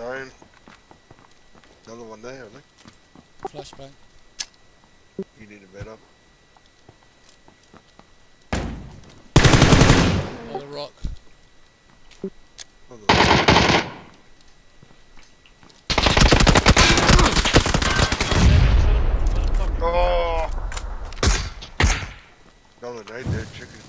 Down. Another one there, I think. Flashbang. You need a better. Another rock. Another rock. Oh! Another a night there, chicken.